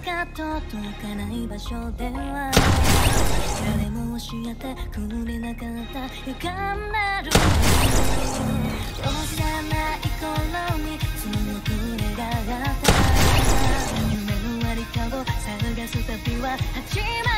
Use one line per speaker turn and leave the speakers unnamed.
か届かない場所では誰も教えてくれなかった。歪んだるない頃に強く願った。夢の在りかを探す旅は始まる